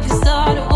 could start of.